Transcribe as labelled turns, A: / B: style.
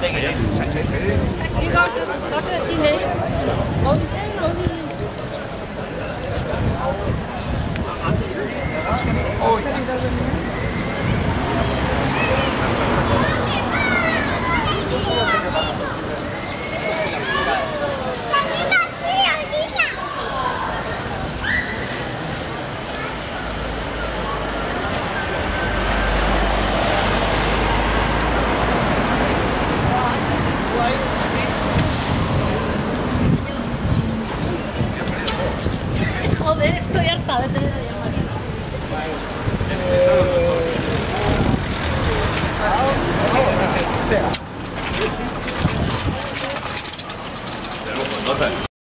A: 네, 네, 네, 이거 나그 Joder, estoy harta de tener a llamar.